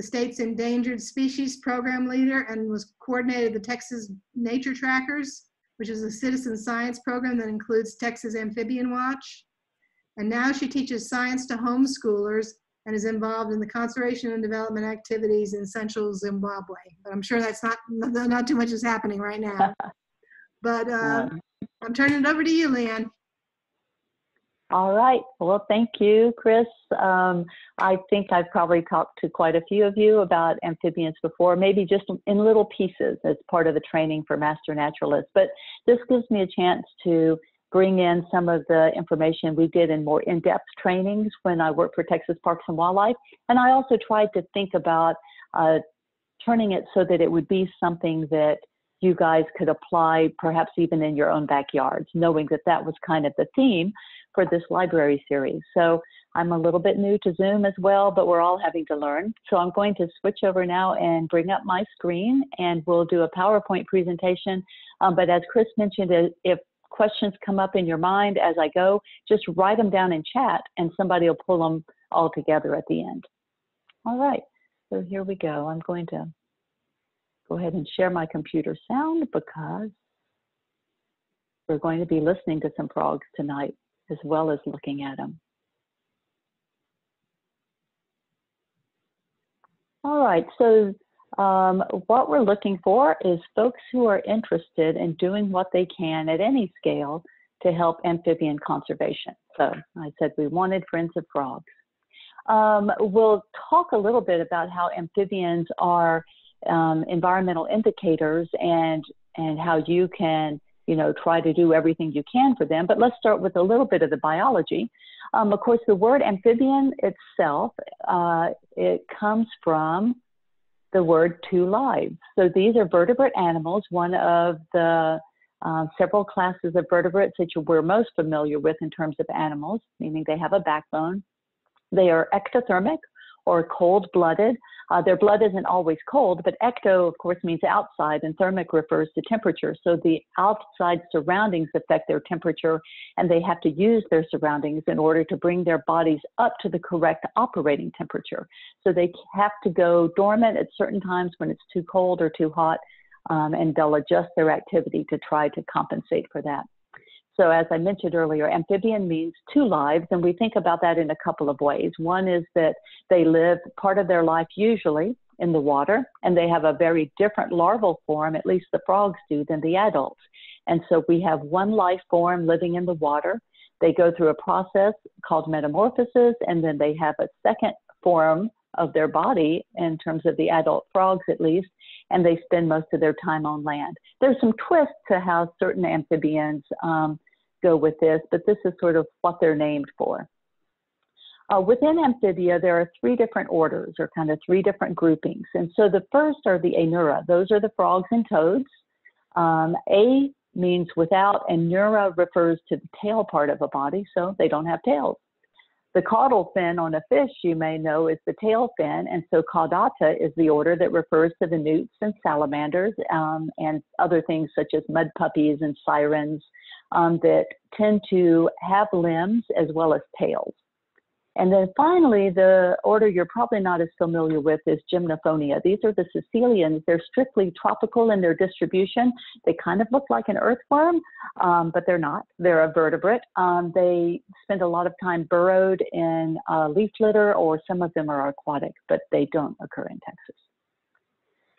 the state's endangered species program leader and was coordinated the Texas Nature Trackers, which is a citizen science program that includes Texas Amphibian Watch. And now she teaches science to homeschoolers and is involved in the conservation and development activities in central Zimbabwe. But I'm sure that's not, not, too much is happening right now. But uh, I'm turning it over to you, Lee Ann. All right. Well, thank you, Chris. Um, I think I've probably talked to quite a few of you about amphibians before, maybe just in little pieces as part of the training for master naturalists. But this gives me a chance to bring in some of the information we did in more in-depth trainings when I worked for Texas Parks and Wildlife. And I also tried to think about uh, turning it so that it would be something that you guys could apply perhaps even in your own backyards, knowing that that was kind of the theme for this library series. So I'm a little bit new to Zoom as well, but we're all having to learn. So I'm going to switch over now and bring up my screen and we'll do a PowerPoint presentation. Um, but as Chris mentioned, if questions come up in your mind as I go, just write them down in chat and somebody will pull them all together at the end. All right, so here we go. I'm going to go ahead and share my computer sound because we're going to be listening to some frogs tonight as well as looking at them. All right, so um, what we're looking for is folks who are interested in doing what they can at any scale to help amphibian conservation. So I said we wanted Friends of Frogs. Um, we'll talk a little bit about how amphibians are um, environmental indicators and and how you can you know try to do everything you can for them. But let's start with a little bit of the biology. Um, of course, the word amphibian itself uh, it comes from the word two lives. So these are vertebrate animals, one of the uh, several classes of vertebrates that we're most familiar with in terms of animals, meaning they have a backbone. They are ectothermic or cold blooded. Uh, their blood isn't always cold, but ecto, of course, means outside, and thermic refers to temperature. So the outside surroundings affect their temperature, and they have to use their surroundings in order to bring their bodies up to the correct operating temperature. So they have to go dormant at certain times when it's too cold or too hot, um, and they'll adjust their activity to try to compensate for that. So, as I mentioned earlier, amphibian means two lives, and we think about that in a couple of ways. One is that they live part of their life usually in the water, and they have a very different larval form, at least the frogs do, than the adults. And so we have one life form living in the water. They go through a process called metamorphosis, and then they have a second form of their body in terms of the adult frogs, at least, and they spend most of their time on land. There's some twists to how certain amphibians um, go with this, but this is sort of what they're named for. Uh, within amphibia, there are three different orders, or kind of three different groupings. And so the first are the Anura. Those are the frogs and toads. Um, a means without, and neura refers to the tail part of a body, so they don't have tails. The caudal fin on a fish, you may know, is the tail fin, and so caudata is the order that refers to the newts and salamanders um, and other things such as mud puppies and sirens um, that tend to have limbs as well as tails. And then finally, the order you're probably not as familiar with is Gymnophiona. These are the caecilians. They're strictly tropical in their distribution. They kind of look like an earthworm, um, but they're not. They're a vertebrate. Um, they spend a lot of time burrowed in uh, leaf litter, or some of them are aquatic, but they don't occur in Texas.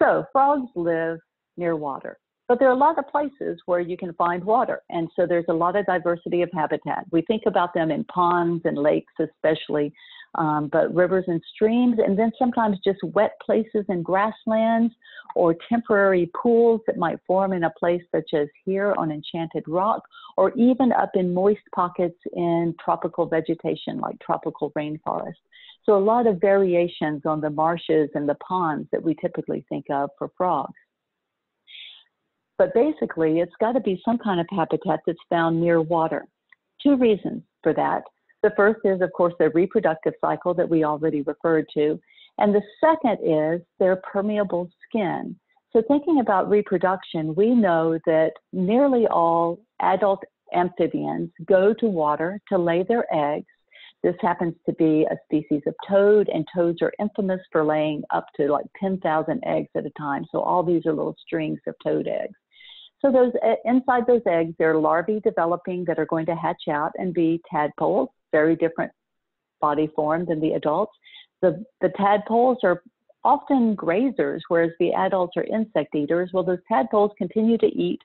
So frogs live near water. But there are a lot of places where you can find water. And so there's a lot of diversity of habitat. We think about them in ponds and lakes, especially, um, but rivers and streams, and then sometimes just wet places and grasslands or temporary pools that might form in a place such as here on Enchanted Rock, or even up in moist pockets in tropical vegetation like tropical rainforest. So a lot of variations on the marshes and the ponds that we typically think of for frogs. But basically, it's got to be some kind of habitat that's found near water. Two reasons for that. The first is, of course, their reproductive cycle that we already referred to. And the second is their permeable skin. So, thinking about reproduction, we know that nearly all adult amphibians go to water to lay their eggs. This happens to be a species of toad, and toads are infamous for laying up to like 10,000 eggs at a time. So all these are little strings of toad eggs. So those eh, inside those eggs, there are larvae developing that are going to hatch out and be tadpoles, very different body form than the adults. The, the tadpoles are often grazers, whereas the adults are insect eaters. Well, those tadpoles continue to eat.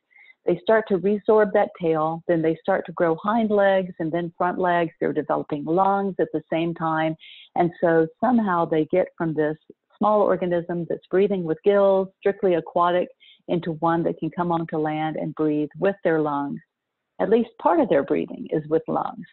They start to resorb that tail, then they start to grow hind legs and then front legs. They're developing lungs at the same time. And so somehow they get from this small organism that's breathing with gills, strictly aquatic, into one that can come onto land and breathe with their lungs. At least part of their breathing is with lungs.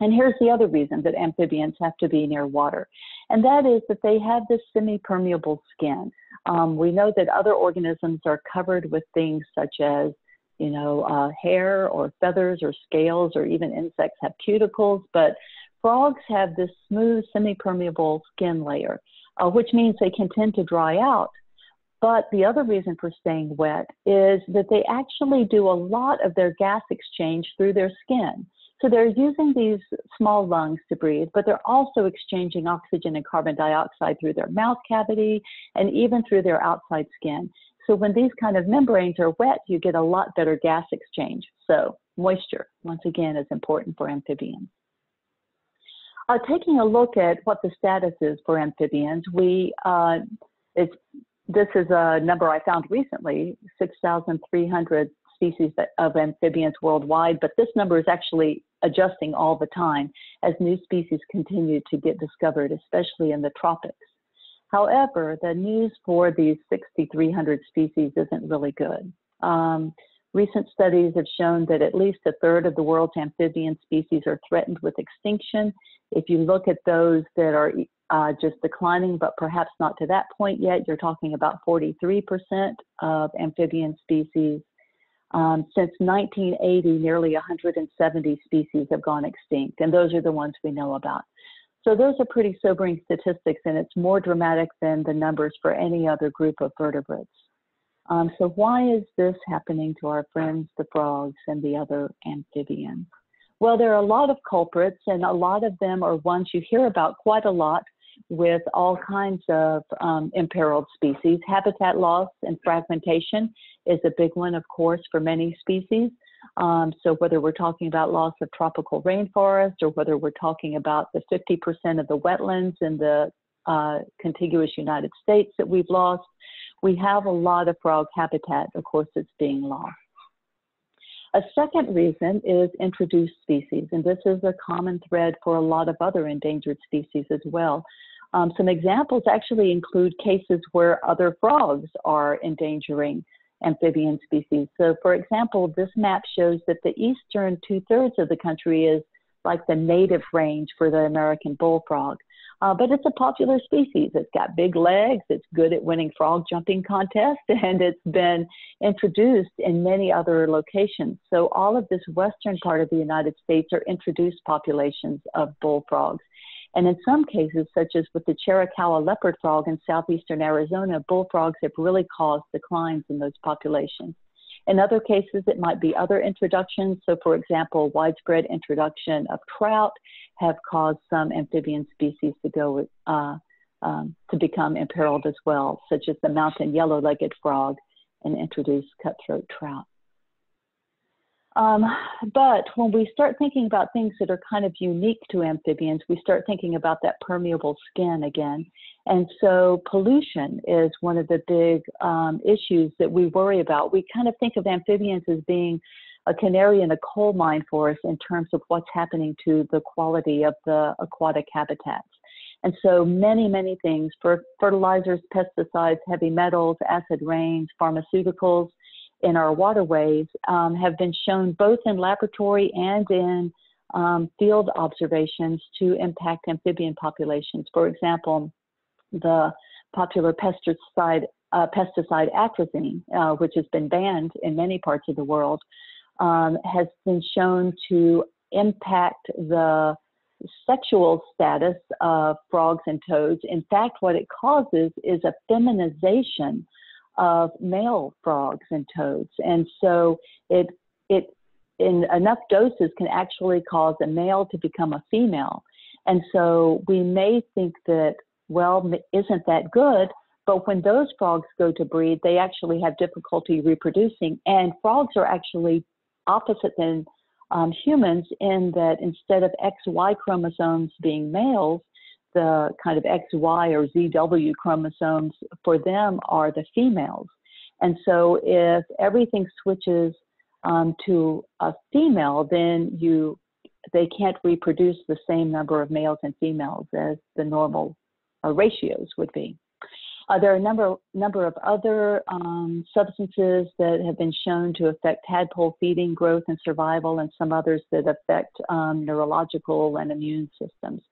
And here's the other reason that amphibians have to be near water, and that is that they have this semi-permeable skin. Um, we know that other organisms are covered with things such as, you know, uh, hair or feathers or scales, or even insects have cuticles, but frogs have this smooth semi-permeable skin layer, uh, which means they can tend to dry out but the other reason for staying wet is that they actually do a lot of their gas exchange through their skin. So they're using these small lungs to breathe, but they're also exchanging oxygen and carbon dioxide through their mouth cavity and even through their outside skin. So when these kind of membranes are wet, you get a lot better gas exchange. So moisture, once again, is important for amphibians. Uh, taking a look at what the status is for amphibians, we uh, it's this is a number I found recently, 6,300 species of amphibians worldwide, but this number is actually adjusting all the time as new species continue to get discovered, especially in the tropics. However, the news for these 6,300 species isn't really good. Um, recent studies have shown that at least a third of the world's amphibian species are threatened with extinction. If you look at those that are uh, just declining, but perhaps not to that point yet. You're talking about 43% of amphibian species. Um, since 1980, nearly 170 species have gone extinct, and those are the ones we know about. So those are pretty sobering statistics, and it's more dramatic than the numbers for any other group of vertebrates. Um, so why is this happening to our friends, the frogs, and the other amphibians? Well, there are a lot of culprits, and a lot of them are ones you hear about quite a lot with all kinds of um, imperiled species. Habitat loss and fragmentation is a big one, of course, for many species. Um, so whether we're talking about loss of tropical rainforest or whether we're talking about the 50% of the wetlands in the uh, contiguous United States that we've lost, we have a lot of frog habitat, of course, that's being lost. A second reason is introduced species, and this is a common thread for a lot of other endangered species as well. Um, some examples actually include cases where other frogs are endangering amphibian species. So, for example, this map shows that the eastern two thirds of the country is like the native range for the American bullfrog. Uh, but it's a popular species. It's got big legs, it's good at winning frog jumping contests, and it's been introduced in many other locations. So, all of this western part of the United States are introduced populations of bullfrogs. And in some cases, such as with the Chiricahua leopard frog in southeastern Arizona, bullfrogs have really caused declines in those populations. In other cases, it might be other introductions. So, for example, widespread introduction of trout have caused some amphibian species to go uh, um, to become imperiled as well, such as the mountain yellow-legged frog and introduced cutthroat trout. Um, but when we start thinking about things that are kind of unique to amphibians, we start thinking about that permeable skin again. And so pollution is one of the big um, issues that we worry about. We kind of think of amphibians as being a canary in a coal mine for us in terms of what's happening to the quality of the aquatic habitats. And so many, many things for fertilizers, pesticides, heavy metals, acid rains, pharmaceuticals, in our waterways um, have been shown both in laboratory and in um, field observations to impact amphibian populations. For example, the popular pesticide, uh, pesticide atrazine, uh, which has been banned in many parts of the world, um, has been shown to impact the sexual status of frogs and toads. In fact, what it causes is a feminization of male frogs and toads. And so it, it in enough doses can actually cause a male to become a female. And so we may think that, well, isn't that good? But when those frogs go to breed, they actually have difficulty reproducing. And frogs are actually opposite than um, humans in that instead of XY chromosomes being males, the kind of XY or ZW chromosomes for them are the females. And so if everything switches um, to a female, then you they can't reproduce the same number of males and females as the normal uh, ratios would be. Uh, there are a number, number of other um, substances that have been shown to affect tadpole feeding, growth, and survival, and some others that affect um, neurological and immune systems.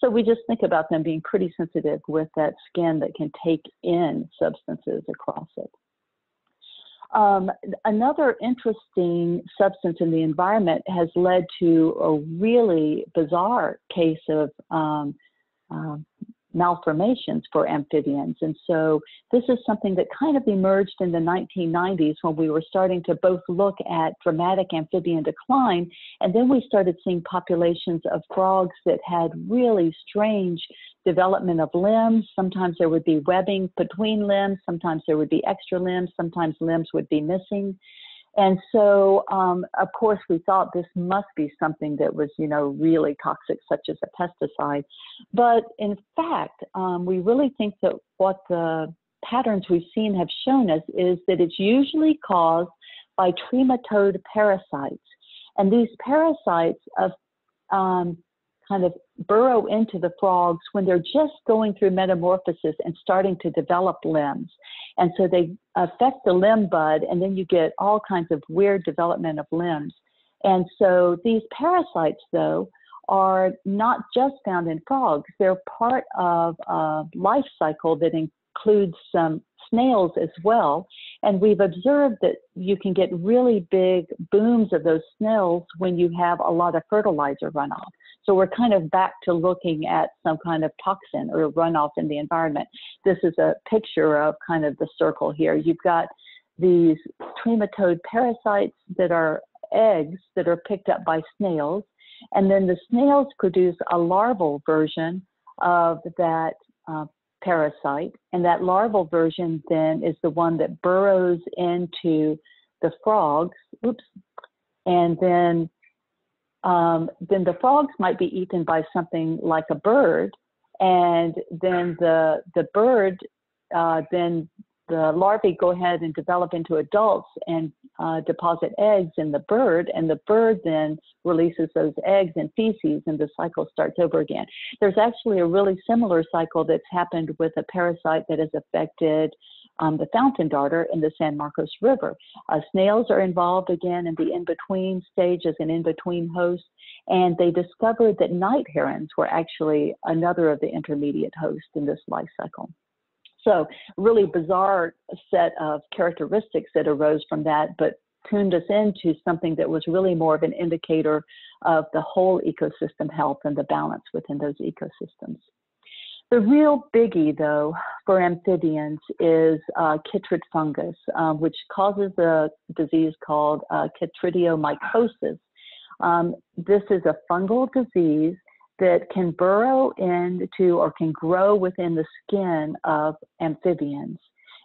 So we just think about them being pretty sensitive with that skin that can take in substances across it. Um, another interesting substance in the environment has led to a really bizarre case of um, uh, malformations for amphibians. And so this is something that kind of emerged in the 1990s when we were starting to both look at dramatic amphibian decline, and then we started seeing populations of frogs that had really strange development of limbs. Sometimes there would be webbing between limbs, sometimes there would be extra limbs, sometimes limbs would be missing. And so, um, of course, we thought this must be something that was, you know, really toxic, such as a pesticide. But in fact, um, we really think that what the patterns we've seen have shown us is that it's usually caused by trematode parasites. And these parasites of um, kind of burrow into the frogs when they're just going through metamorphosis and starting to develop limbs. And so they affect the limb bud, and then you get all kinds of weird development of limbs. And so these parasites, though, are not just found in frogs, they're part of a life cycle that includes some snails as well. And we've observed that you can get really big booms of those snails when you have a lot of fertilizer runoff. So we're kind of back to looking at some kind of toxin or runoff in the environment. This is a picture of kind of the circle here. You've got these trematode parasites that are eggs that are picked up by snails. And then the snails produce a larval version of that uh, parasite. And that larval version then is the one that burrows into the frogs. Oops. And then um, then the frogs might be eaten by something like a bird, and then the the bird, uh, then the larvae go ahead and develop into adults and uh, deposit eggs in the bird, and the bird then releases those eggs and feces, and the cycle starts over again. There's actually a really similar cycle that's happened with a parasite that has affected um, the fountain darter in the San Marcos River. Uh, snails are involved again in the in between stage as an in between host, and they discovered that night herons were actually another of the intermediate hosts in this life cycle. So, really bizarre set of characteristics that arose from that, but tuned us into something that was really more of an indicator of the whole ecosystem health and the balance within those ecosystems. The real biggie, though, for amphibians is uh, chytrid fungus, um, which causes a disease called uh, chytridiomycosis. Um, this is a fungal disease that can burrow into or can grow within the skin of amphibians.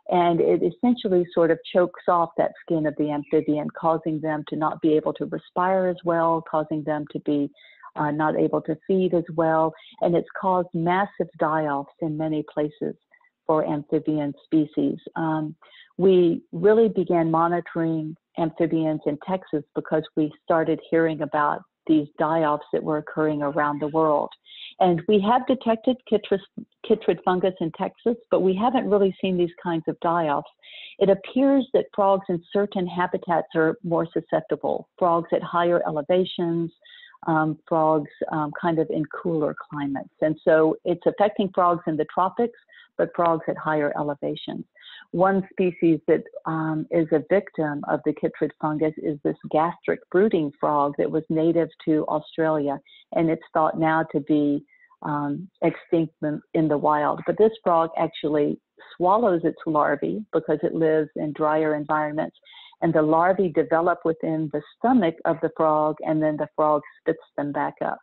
And it essentially sort of chokes off that skin of the amphibian, causing them to not be able to respire as well, causing them to be uh, not able to feed as well, and it's caused massive die-offs in many places for amphibian species. Um, we really began monitoring amphibians in Texas because we started hearing about these die-offs that were occurring around the world. And we have detected chytrid, chytrid fungus in Texas, but we haven't really seen these kinds of die-offs. It appears that frogs in certain habitats are more susceptible. Frogs at higher elevations, um, frogs um, kind of in cooler climates. And so it's affecting frogs in the tropics, but frogs at higher elevations. One species that um, is a victim of the chytrid fungus is this gastric brooding frog that was native to Australia, and it's thought now to be um, extinct in the wild. But this frog actually swallows its larvae because it lives in drier environments and the larvae develop within the stomach of the frog, and then the frog spits them back up.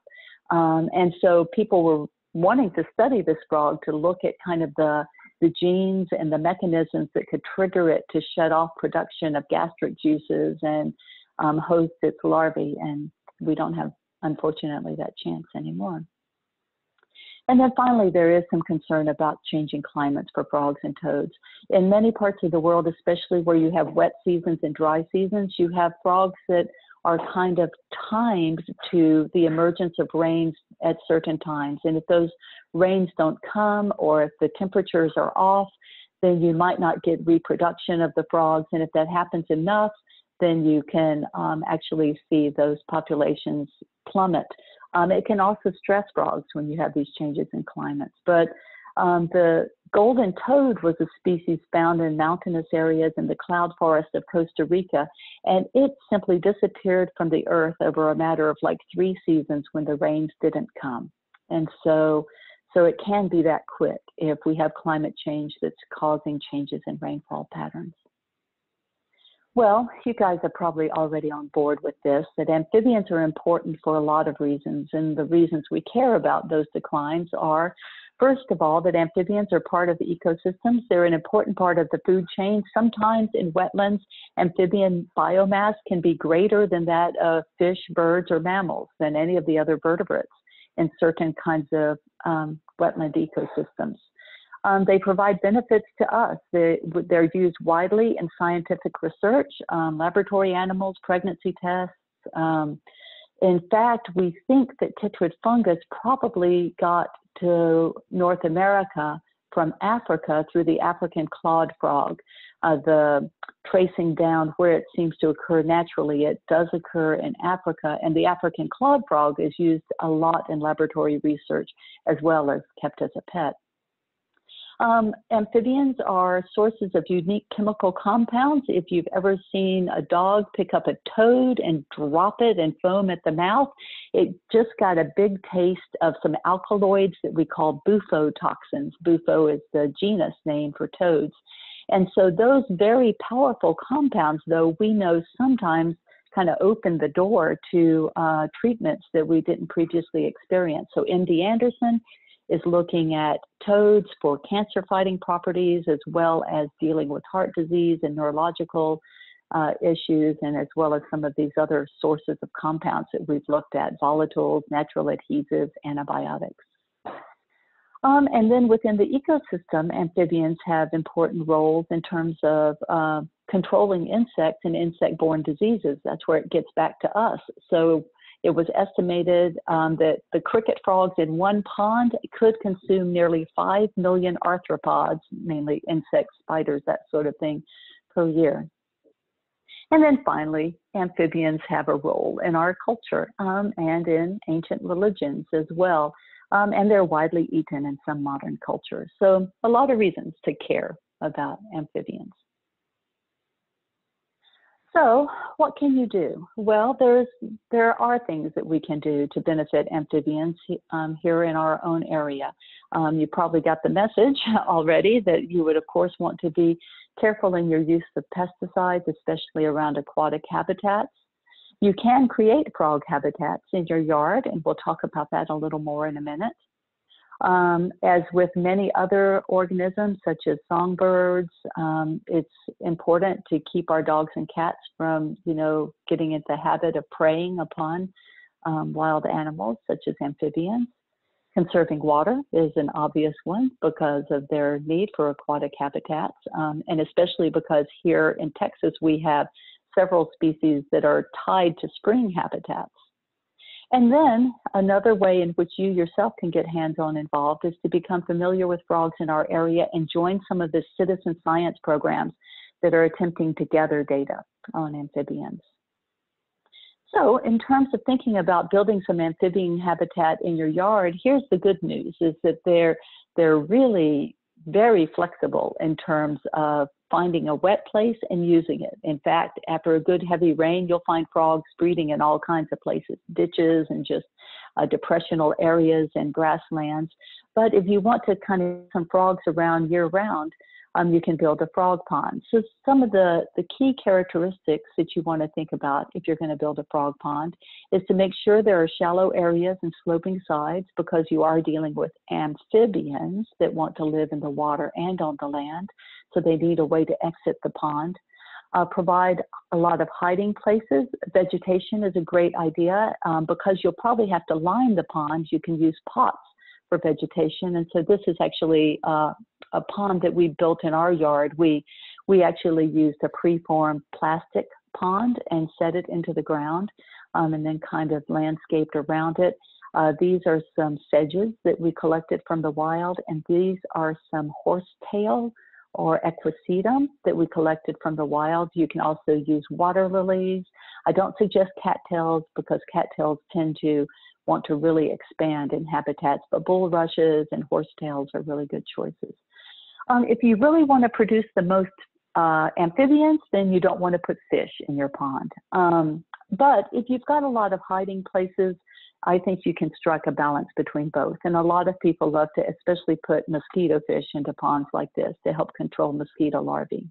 Um, and so people were wanting to study this frog to look at kind of the the genes and the mechanisms that could trigger it to shut off production of gastric juices and um, host its larvae. And we don't have, unfortunately, that chance anymore. And then finally, there is some concern about changing climates for frogs and toads. In many parts of the world, especially where you have wet seasons and dry seasons, you have frogs that are kind of timed to the emergence of rains at certain times. And if those rains don't come or if the temperatures are off, then you might not get reproduction of the frogs. And if that happens enough, then you can um, actually see those populations plummet. Um, it can also stress frogs when you have these changes in climates. But um, the golden toad was a species found in mountainous areas in the cloud forest of Costa Rica, and it simply disappeared from the earth over a matter of like three seasons when the rains didn't come. And so, so it can be that quick if we have climate change that's causing changes in rainfall patterns. Well, you guys are probably already on board with this that amphibians are important for a lot of reasons. And the reasons we care about those declines are First of all, that amphibians are part of the ecosystems. They're an important part of the food chain. Sometimes in wetlands, amphibian biomass can be greater than that of fish, birds, or mammals than any of the other vertebrates in certain kinds of um, wetland ecosystems. Um, they provide benefits to us. They, are used widely in scientific research, um, laboratory animals, pregnancy tests. Um, in fact, we think that chytrid fungus probably got to North America from Africa through the African clawed frog. Uh, the tracing down where it seems to occur naturally, it does occur in Africa, and the African clawed frog is used a lot in laboratory research as well as kept as a pet. Um, amphibians are sources of unique chemical compounds. If you've ever seen a dog pick up a toad and drop it and foam at the mouth, it just got a big taste of some alkaloids that we call bufotoxins. Bufo is the genus name for toads. And so those very powerful compounds, though, we know sometimes kind of open the door to uh, treatments that we didn't previously experience. So MD Anderson is looking at toads for cancer fighting properties as well as dealing with heart disease and neurological uh, issues, and as well as some of these other sources of compounds that we've looked at volatiles, natural adhesives, antibiotics. Um, and then within the ecosystem, amphibians have important roles in terms of uh, controlling insects and insect borne diseases. That's where it gets back to us. So it was estimated um, that the cricket frogs in one pond could consume nearly 5 million arthropods, mainly insects, spiders, that sort of thing, per year. And then finally, amphibians have a role in our culture um, and in ancient religions as well. Um, and they're widely eaten in some modern cultures. So, a lot of reasons to care about amphibians. So, what can you do? Well, there's there are things that we can do to benefit amphibians um, here in our own area. Um, you probably got the message already that you would, of course, want to be careful in your use of pesticides, especially around aquatic habitats. You can create frog habitats in your yard, and we'll talk about that a little more in a minute. Um, as with many other organisms, such as songbirds, um, it's important to keep our dogs and cats from, you know, getting into the habit of preying upon um, wild animals, such as amphibians. Conserving water is an obvious one because of their need for aquatic habitats, um, and especially because here in Texas we have several species that are tied to spring habitats. And then another way in which you yourself can get hands-on involved is to become familiar with frogs in our area and join some of the citizen science programs that are attempting to gather data on amphibians. So in terms of thinking about building some amphibian habitat in your yard, here's the good news is that they're, they're really very flexible in terms of finding a wet place and using it. In fact, after a good heavy rain, you'll find frogs breeding in all kinds of places, ditches and just uh, depressional areas and grasslands. But if you want to kind of some frogs around year round, um, you can build a frog pond. So some of the, the key characteristics that you want to think about if you're going to build a frog pond is to make sure there are shallow areas and sloping sides because you are dealing with amphibians that want to live in the water and on the land. So they need a way to exit the pond. Uh, provide a lot of hiding places. Vegetation is a great idea um, because you'll probably have to line the ponds. You can use pots for vegetation. And so this is actually uh, a pond that we built in our yard. We, we actually used a preformed plastic pond and set it into the ground um, and then kind of landscaped around it. Uh, these are some sedges that we collected from the wild, and these are some horsetail or equisetum that we collected from the wild. You can also use water lilies. I don't suggest cattails because cattails tend to want to really expand in habitats, but bulrushes and horsetails are really good choices. Um, if you really want to produce the most uh, amphibians, then you don't want to put fish in your pond. Um, but if you've got a lot of hiding places, I think you can strike a balance between both. And a lot of people love to especially put mosquito fish into ponds like this to help control mosquito larvae.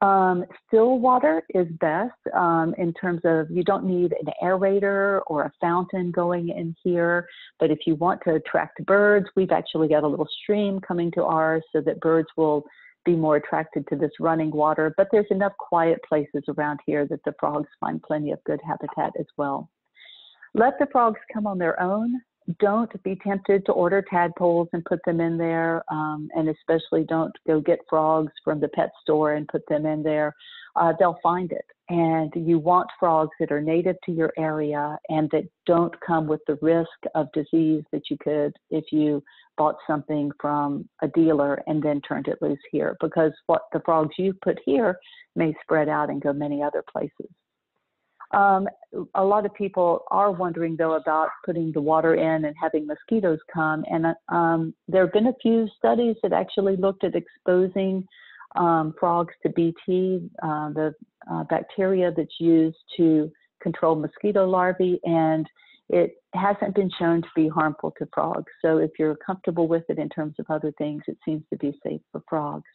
Um, still water is best um, in terms of you don't need an aerator or a fountain going in here. But if you want to attract birds, we've actually got a little stream coming to ours so that birds will be more attracted to this running water. But there's enough quiet places around here that the frogs find plenty of good habitat as well. Let the frogs come on their own don't be tempted to order tadpoles and put them in there, um, and especially don't go get frogs from the pet store and put them in there. Uh, they'll find it. And you want frogs that are native to your area and that don't come with the risk of disease that you could if you bought something from a dealer and then turned it loose here, because what the frogs you put here may spread out and go many other places. Um, a lot of people are wondering though about putting the water in and having mosquitoes come. And um, there have been a few studies that actually looked at exposing um, frogs to BT, uh, the uh, bacteria that's used to control mosquito larvae, and it hasn't been shown to be harmful to frogs. So if you're comfortable with it in terms of other things, it seems to be safe for frogs.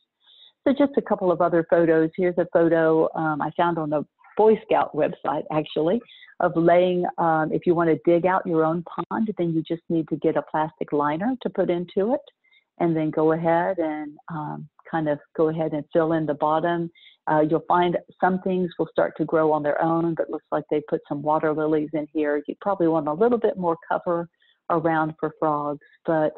So just a couple of other photos. Here's a photo um, I found on the Boy Scout website, actually, of laying, um, if you want to dig out your own pond, then you just need to get a plastic liner to put into it and then go ahead and um, kind of go ahead and fill in the bottom. Uh, you'll find some things will start to grow on their own, but looks like they put some water lilies in here. You probably want a little bit more cover around for frogs, but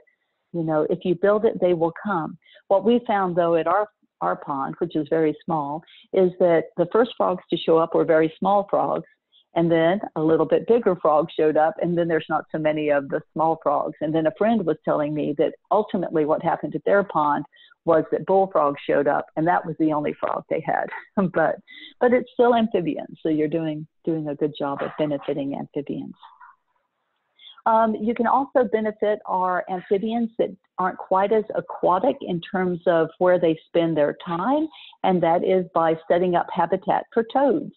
you know, if you build it, they will come. What we found though at our our pond, which is very small, is that the first frogs to show up were very small frogs. And then a little bit bigger frog showed up, and then there's not so many of the small frogs. And then a friend was telling me that ultimately what happened at their pond was that bullfrogs showed up, and that was the only frog they had. but but it's still amphibians, so you're doing doing a good job of benefiting amphibians. Um, you can also benefit our amphibians that aren't quite as aquatic in terms of where they spend their time, and that is by setting up habitat for toads.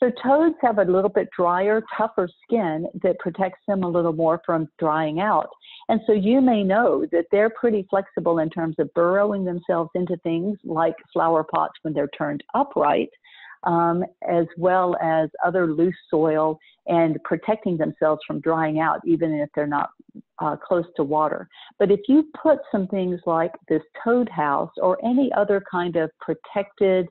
So toads have a little bit drier, tougher skin that protects them a little more from drying out. And so you may know that they're pretty flexible in terms of burrowing themselves into things like flower pots when they're turned upright um, as well as other loose soil and protecting themselves from drying out, even if they're not uh, close to water. But if you put some things like this toad house or any other kind of protected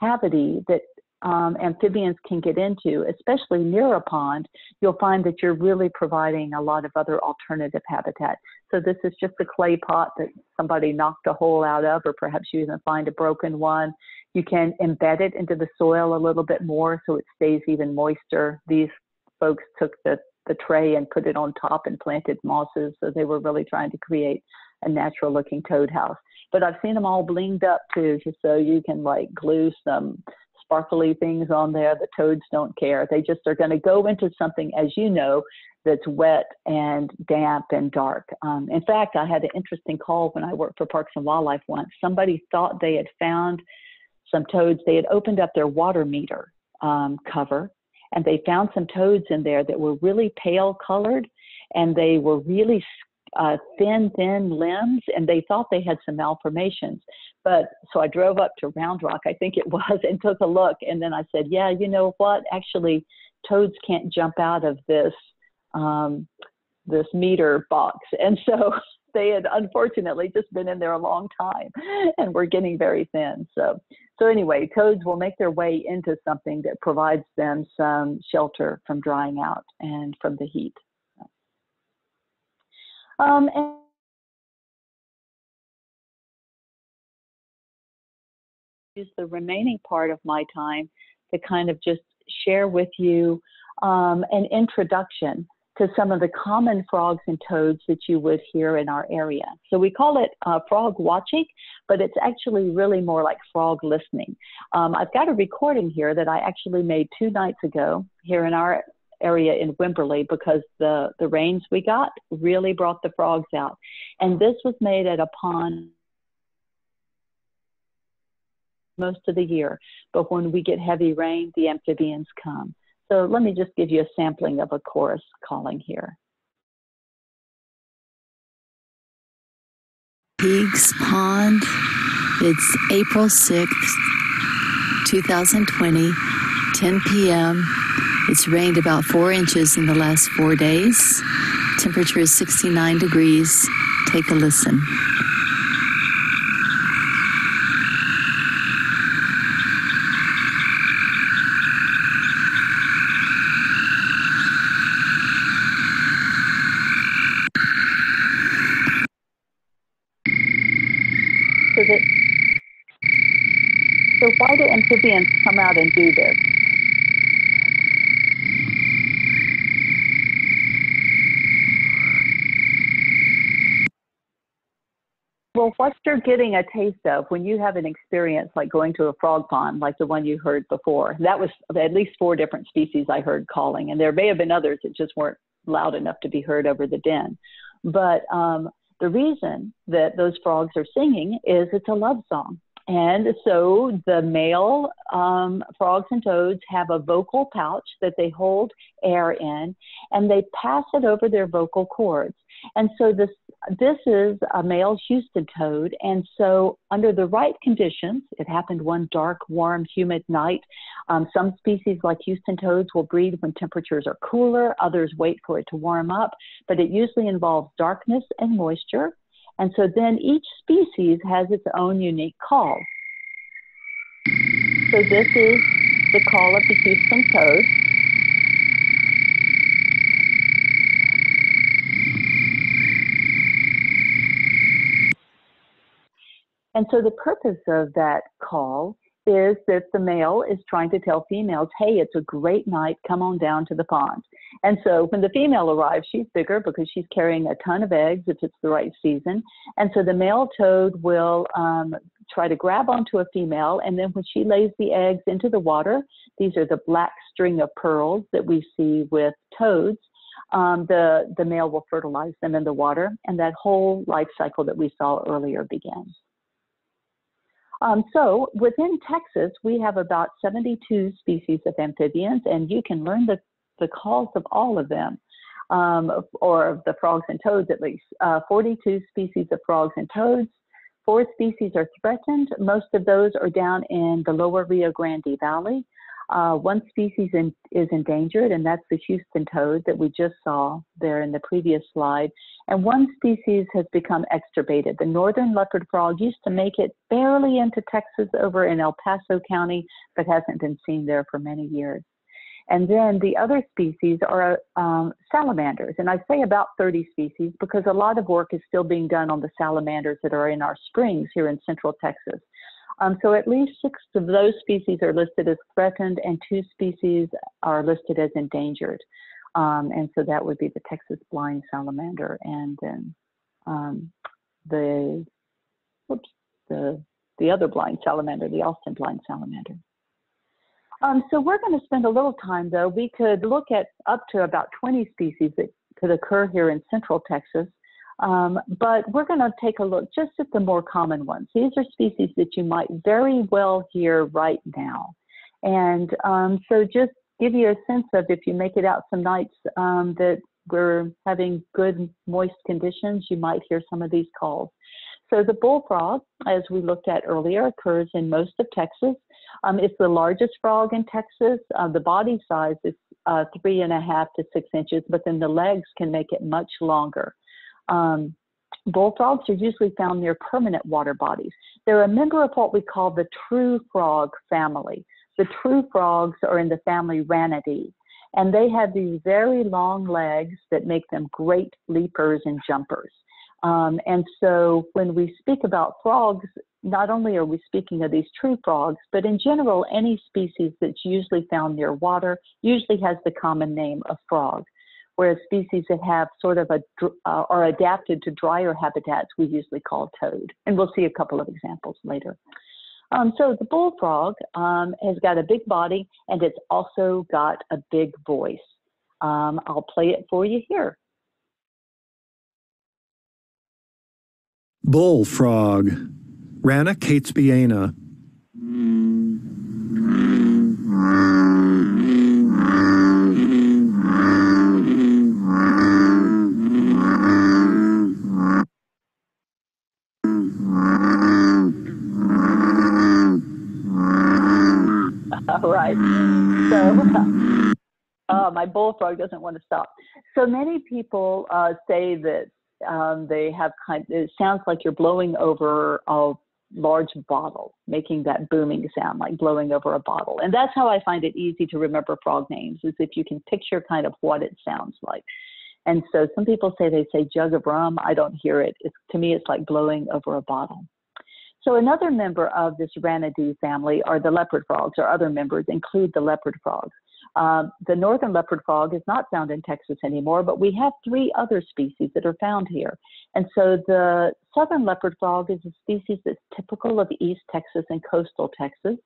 cavity that um, amphibians can get into, especially near a pond, you'll find that you're really providing a lot of other alternative habitat. So this is just a clay pot that somebody knocked a hole out of, or perhaps you even find a broken one. You can embed it into the soil a little bit more so it stays even moister. These folks took the, the tray and put it on top and planted mosses, so they were really trying to create a natural looking toad house. But I've seen them all blinged up too, just so you can like glue some sparkly things on there. The toads don't care. They just are going to go into something, as you know, that's wet and damp and dark. Um, in fact, I had an interesting call when I worked for Parks and Wildlife once. Somebody thought they had found some toads. They had opened up their water meter um, cover and they found some toads in there that were really pale colored and they were really uh, thin, thin limbs, and they thought they had some malformations. But so I drove up to Round Rock, I think it was, and took a look. And then I said, yeah, you know what? Actually, toads can't jump out of this um, this meter box. And so they had unfortunately just been in there a long time and were getting very thin. So, so anyway, toads will make their way into something that provides them some shelter from drying out and from the heat. Um, and use the remaining part of my time to kind of just share with you um, an introduction to some of the common frogs and toads that you would hear in our area. So we call it uh, frog watching, but it's actually really more like frog listening. Um, I've got a recording here that I actually made two nights ago here in our area in Wimberley because the, the rains we got really brought the frogs out. And this was made at a pond most of the year, but when we get heavy rain, the amphibians come. So let me just give you a sampling of a chorus calling here. Peaks Pond. It's April 6th, 2020, 10 p.m. It's rained about four inches in the last four days. Temperature is 69 degrees. Take a listen. So that so amphibians come out and do this? Well, what you're getting a taste of when you have an experience like going to a frog pond, like the one you heard before, that was at least four different species I heard calling, and there may have been others that just weren't loud enough to be heard over the din. But um, the reason that those frogs are singing is it's a love song. And so the male um, frogs and toads have a vocal pouch that they hold air in, and they pass it over their vocal cords. And so this this is a male Houston toad, and so under the right conditions, it happened one dark, warm, humid night. Um, some species like Houston toads will breed when temperatures are cooler. Others wait for it to warm up, but it usually involves darkness and moisture. And so then each species has its own unique call. So this is the call of the Houston toad. And so the purpose of that call is that the male is trying to tell females, hey, it's a great night, come on down to the pond. And so when the female arrives, she's bigger because she's carrying a ton of eggs if it's the right season. And so the male toad will um, try to grab onto a female, and then when she lays the eggs into the water, these are the black string of pearls that we see with toads. Um, the, the male will fertilize them in the water, and that whole life cycle that we saw earlier begins. Um, so within Texas, we have about 72 species of amphibians, and you can learn the, the calls of all of them, um, or of the frogs and toads at least. Uh, 42 species of frogs and toads. Four species are threatened. Most of those are down in the lower Rio Grande Valley. Uh, one species in, is endangered, and that's the Houston toad that we just saw there in the previous slide. And one species has become extirpated. The northern leopard frog used to make it barely into Texas over in El Paso County, but hasn't been seen there for many years. And then the other species are um, salamanders. And I say about 30 species because a lot of work is still being done on the salamanders that are in our springs here in central Texas. Um, so at least six of those species are listed as threatened and two species are listed as endangered. Um, and so that would be the Texas blind salamander and then um, the, whoops, the, the other blind salamander, the Austin blind salamander. Um, so we're going to spend a little time though. We could look at up to about 20 species that could occur here in central Texas. Um, but we're going to take a look just at the more common ones. These are species that you might very well hear right now. And um, so just give you a sense of if you make it out some nights um, that we're having good moist conditions, you might hear some of these calls. So the bullfrog, as we looked at earlier, occurs in most of Texas. Um, it's the largest frog in Texas. Uh, the body size is uh, three and a half to six inches, but then the legs can make it much longer. Um, bullfrogs are usually found near permanent water bodies. They're a member of what we call the true frog family. The true frogs are in the family Ranidae, and they have these very long legs that make them great leapers and jumpers. Um, and so when we speak about frogs, not only are we speaking of these true frogs, but in general, any species that's usually found near water usually has the common name of frog. Whereas species that have sort of a uh, are adapted to drier habitats, we usually call toad. And we'll see a couple of examples later. Um, so the bullfrog um, has got a big body and it's also got a big voice. Um, I'll play it for you here. Bullfrog, Rana catesbeiana. All bullfrog doesn't want to stop. So many people uh, say that um, they have kind. It sounds like you're blowing over a large bottle, making that booming sound like blowing over a bottle. And that's how I find it easy to remember frog names, is if you can picture kind of what it sounds like. And so some people say they say jug of rum. I don't hear it. It's, to me, it's like blowing over a bottle. So another member of this Ranidae family are the leopard frogs, or other members include the leopard frogs. Uh, the northern leopard frog is not found in Texas anymore, but we have three other species that are found here. And so the southern leopard frog is a species that's typical of East Texas and coastal Texas.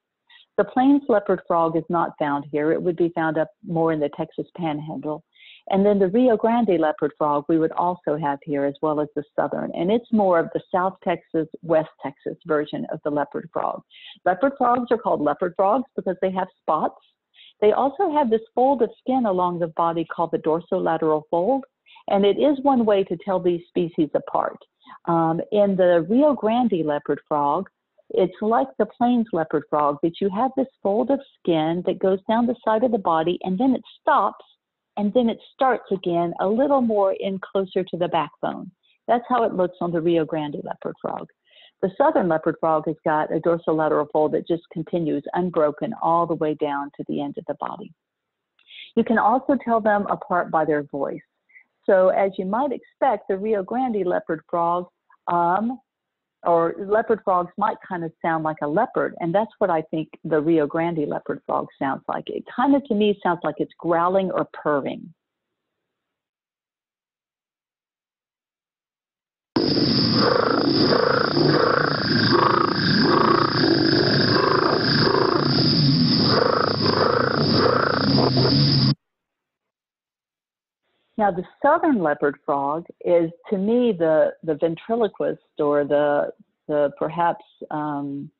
The plains leopard frog is not found here. It would be found up more in the Texas panhandle. And then the Rio Grande leopard frog we would also have here as well as the southern. And it's more of the South Texas, West Texas version of the leopard frog. Leopard frogs are called leopard frogs because they have spots. They also have this fold of skin along the body called the dorsolateral fold. And it is one way to tell these species apart. Um, in the Rio Grande leopard frog, it's like the plains leopard frog that you have this fold of skin that goes down the side of the body and then it stops and then it starts again a little more in closer to the backbone. That's how it looks on the Rio Grande leopard frog. The southern leopard frog has got a dorsolateral fold that just continues unbroken all the way down to the end of the body. You can also tell them apart by their voice. So as you might expect, the Rio Grande leopard frog um, or leopard frogs might kind of sound like a leopard, and that's what I think the Rio Grande leopard frog sounds like. It kind of to me sounds like it's growling or purring. Now, the southern leopard frog is, to me, the the ventriloquist or the the perhaps um,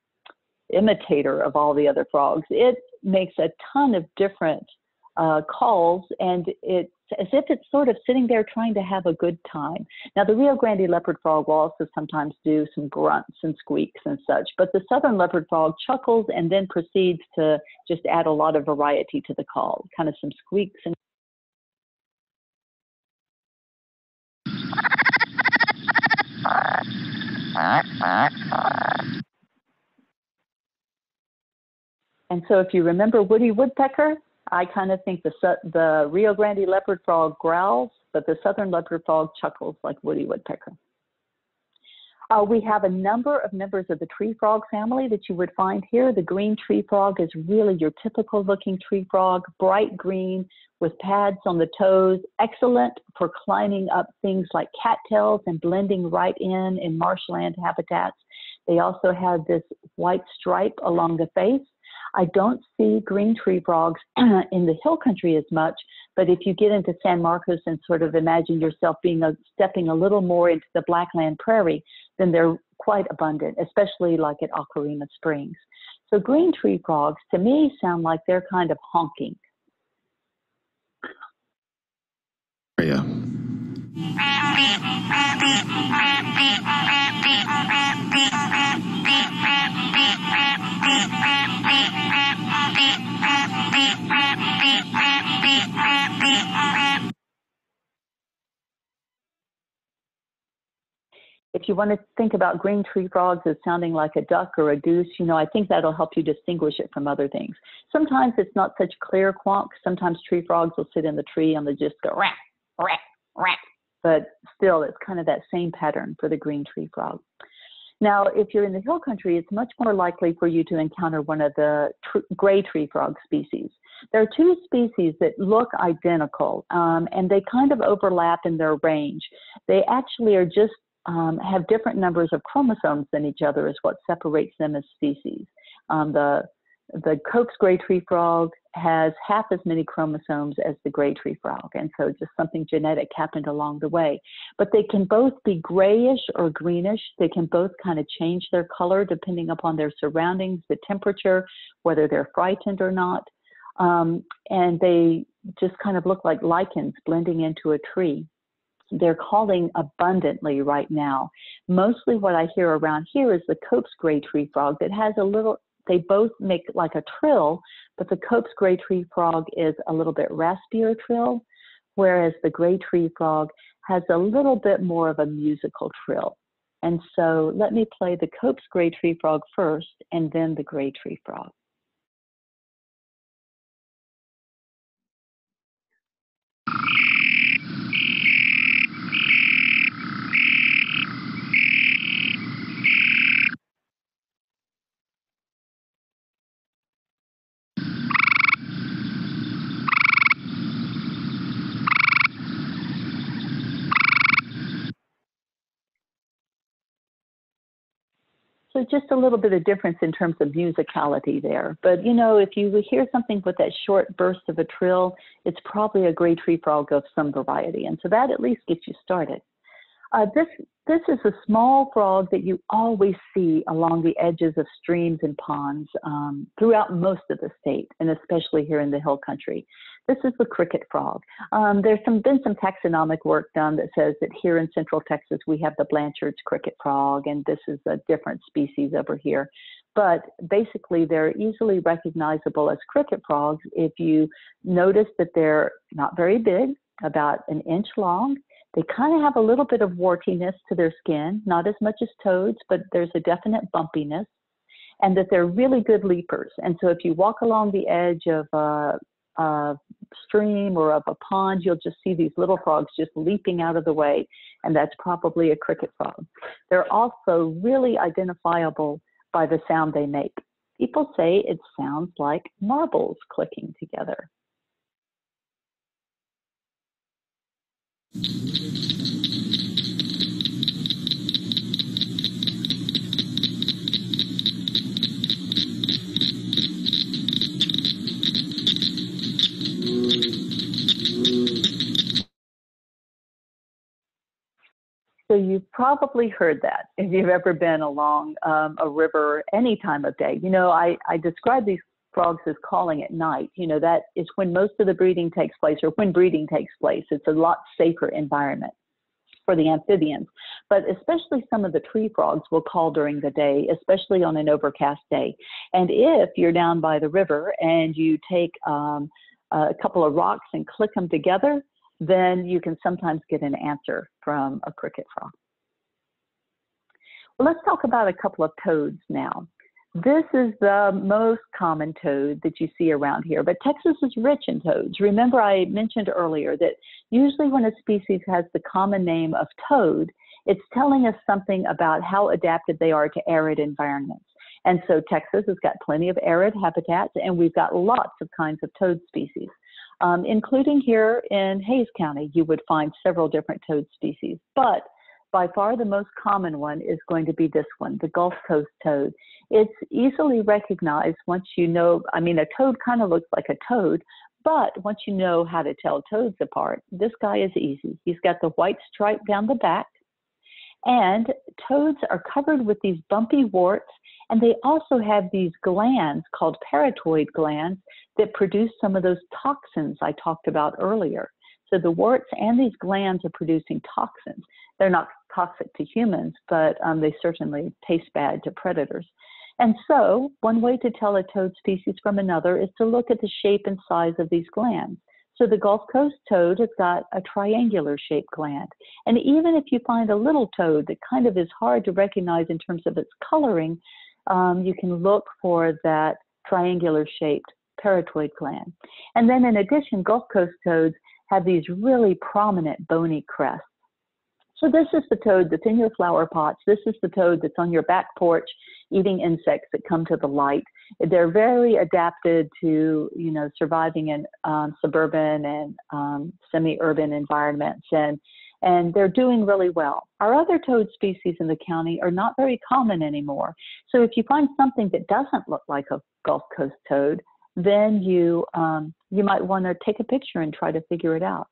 imitator of all the other frogs. It makes a ton of different uh, calls, and it's as if it's sort of sitting there trying to have a good time. Now, the Rio Grande leopard frog will also sometimes do some grunts and squeaks and such, but the southern leopard frog chuckles and then proceeds to just add a lot of variety to the call, kind of some squeaks and And so if you remember Woody Woodpecker, I kind of think the, the Rio Grande leopard frog growls, but the southern leopard frog chuckles like Woody Woodpecker. Uh, we have a number of members of the tree frog family that you would find here. The green tree frog is really your typical looking tree frog, bright green with pads on the toes, excellent for climbing up things like cattails and blending right in in marshland habitats. They also have this white stripe along the face. I don't see green tree frogs in the hill country as much, but if you get into San Marcos and sort of imagine yourself being a, stepping a little more into the Blackland Prairie, then they're quite abundant, especially like at Aquarena Springs. So green tree frogs to me sound like they're kind of honking. area. If you want to think about green tree frogs as sounding like a duck or a goose, you know, I think that'll help you distinguish it from other things. Sometimes it's not such clear quonk. Sometimes tree frogs will sit in the tree and they just go rat, rat, rat. But still, it's kind of that same pattern for the green tree frog. Now, if you're in the hill country, it's much more likely for you to encounter one of the tr gray tree frog species. There are two species that look identical, um, and they kind of overlap in their range. They actually are just um, have different numbers of chromosomes than each other is what separates them as species. Um, the the Cope's gray tree frog has half as many chromosomes as the gray tree frog, and so just something genetic happened along the way. But they can both be grayish or greenish. They can both kind of change their color depending upon their surroundings, the temperature, whether they're frightened or not. Um, and they just kind of look like lichens blending into a tree they're calling abundantly right now. Mostly what I hear around here is the Cope's gray tree frog that has a little, they both make like a trill, but the Cope's gray tree frog is a little bit raspier trill, whereas the gray tree frog has a little bit more of a musical trill. And so let me play the Cope's gray tree frog first and then the gray tree frog. So just a little bit of difference in terms of musicality there. But you know, if you hear something with that short burst of a trill, it's probably a gray tree frog of some variety. And so that at least gets you started. Uh, this, this is a small frog that you always see along the edges of streams and ponds um, throughout most of the state, and especially here in the hill country. This is the cricket frog. Um, there's some, been some taxonomic work done that says that here in central Texas we have the Blanchard's cricket frog, and this is a different species over here. But basically, they're easily recognizable as cricket frogs if you notice that they're not very big, about an inch long, they kind of have a little bit of wartiness to their skin, not as much as toads, but there's a definite bumpiness, and that they're really good leapers. And so if you walk along the edge of a, a stream or of a pond, you'll just see these little frogs just leaping out of the way, and that's probably a cricket frog. They're also really identifiable by the sound they make. People say it sounds like marbles clicking together. You've probably heard that if you've ever been along um, a river any time of day. You know, I, I describe these frogs as calling at night. You know, that is when most of the breeding takes place or when breeding takes place. It's a lot safer environment for the amphibians. But especially some of the tree frogs will call during the day, especially on an overcast day. And if you're down by the river and you take um, a couple of rocks and click them together, then you can sometimes get an answer from a cricket frog. Well, let's talk about a couple of toads now. This is the most common toad that you see around here, but Texas is rich in toads. Remember, I mentioned earlier that usually when a species has the common name of toad, it's telling us something about how adapted they are to arid environments. And so Texas has got plenty of arid habitats, and we've got lots of kinds of toad species um, including here in Hays County, you would find several different toad species. But by far the most common one is going to be this one, the Gulf Coast toad. It's easily recognized once you know, I mean, a toad kind of looks like a toad, but once you know how to tell toads apart, this guy is easy. He's got the white stripe down the back, and toads are covered with these bumpy warts and they also have these glands called parotoid glands that produce some of those toxins I talked about earlier. So the warts and these glands are producing toxins. They're not toxic to humans, but um, they certainly taste bad to predators. And so, one way to tell a toad species from another is to look at the shape and size of these glands. So the Gulf Coast toad has got a triangular shaped gland. And even if you find a little toad that kind of is hard to recognize in terms of its coloring, um, you can look for that triangular shaped parotoid gland. And then in addition, Gulf Coast toads have these really prominent bony crests. So this is the toad that's in your flower pots. This is the toad that's on your back porch eating insects that come to the light. They're very adapted to, you know, surviving in um, suburban and um, semi-urban environments, and and they're doing really well. Our other toad species in the county are not very common anymore. So if you find something that doesn't look like a Gulf Coast toad, then you um, you might want to take a picture and try to figure it out.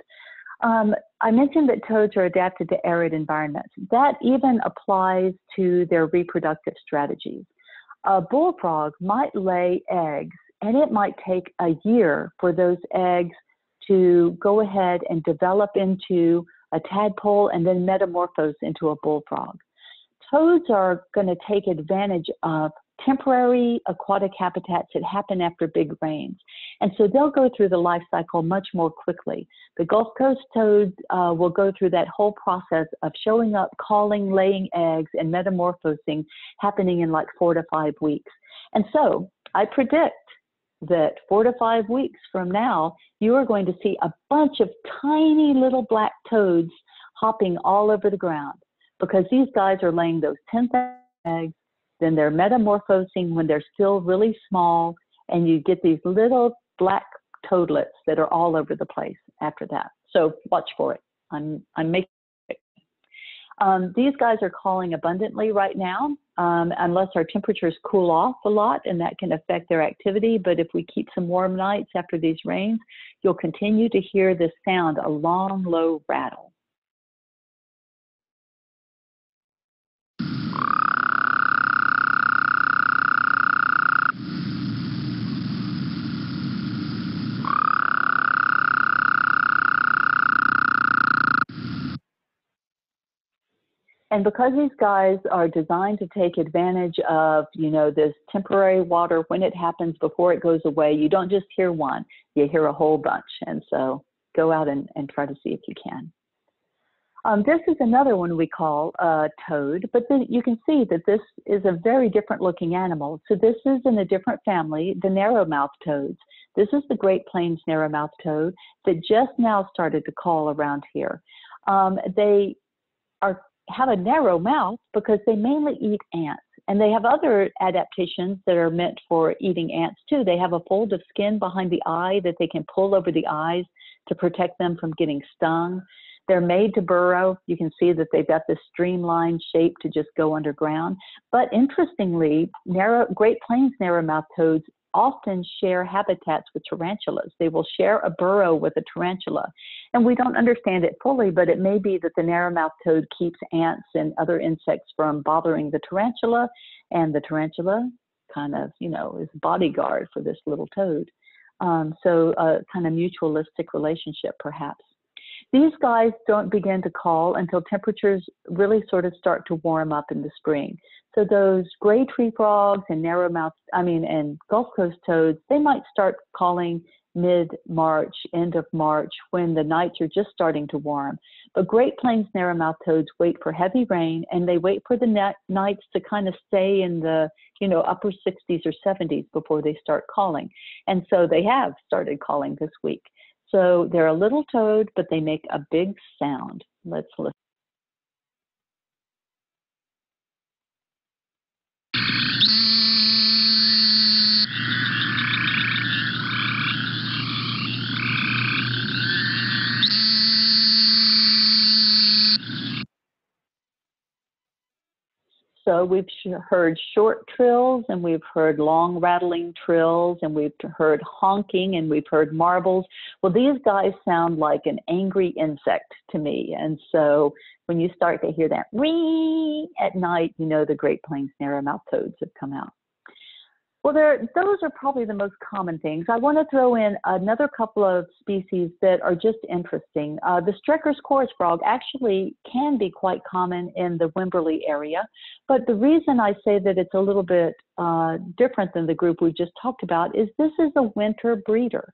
Um, I mentioned that toads are adapted to arid environments. That even applies to their reproductive strategies. A bullfrog might lay eggs, and it might take a year for those eggs to go ahead and develop into a tadpole and then metamorphose into a bullfrog. Toads are going to take advantage of temporary aquatic habitats that happen after big rains. And so they'll go through the life cycle much more quickly. The Gulf Coast toad uh, will go through that whole process of showing up, calling, laying eggs, and metamorphosing happening in like four to five weeks. And so I predict that four to five weeks from now, you are going to see a bunch of tiny little black toads hopping all over the ground because these guys are laying those 10,000 eggs then they're metamorphosing when they're still really small, and you get these little black toadlets that are all over the place after that. So watch for it. I'm, I'm making it. Um, these guys are calling abundantly right now, um, unless our temperatures cool off a lot, and that can affect their activity. But if we keep some warm nights after these rains, you'll continue to hear this sound, a long, low rattle. And because these guys are designed to take advantage of you know this temporary water when it happens before it goes away you don't just hear one you hear a whole bunch. And so go out and, and try to see if you can. Um, this is another one we call a toad but then you can see that this is a very different looking animal. So this is in a different family the narrow-mouth toads. This is the great plains narrow-mouth toad that just now started to call around here. Um, they have a narrow mouth because they mainly eat ants. And they have other adaptations that are meant for eating ants too. They have a fold of skin behind the eye that they can pull over the eyes to protect them from getting stung. They're made to burrow. You can see that they've got this streamlined shape to just go underground. But interestingly, narrow, Great Plains narrowmouth toads often share habitats with tarantulas. They will share a burrow with a tarantula. And we don't understand it fully, but it may be that the narrowmouth toad keeps ants and other insects from bothering the tarantula, and the tarantula kind of, you know, is bodyguard for this little toad. Um, so a kind of mutualistic relationship, perhaps. These guys don't begin to call until temperatures really sort of start to warm up in the spring. So those gray tree frogs and narrowmouth, I mean, and Gulf Coast toads, they might start calling mid-March, end of March, when the nights are just starting to warm. But Great Plains narrowmouth toads wait for heavy rain, and they wait for the nights to kind of stay in the, you know, upper 60s or 70s before they start calling. And so they have started calling this week. So they're a little toad, but they make a big sound. Let's listen. So we've heard short trills and we've heard long rattling trills and we've heard honking and we've heard marbles. Well, these guys sound like an angry insect to me. And so when you start to hear that ring at night, you know the Great Plains narrowmouth toads have come out. Well, those are probably the most common things. I want to throw in another couple of species that are just interesting. Uh, the Strecker's chorus frog actually can be quite common in the Wimberley area, but the reason I say that it's a little bit uh, different than the group we just talked about is this is a winter breeder.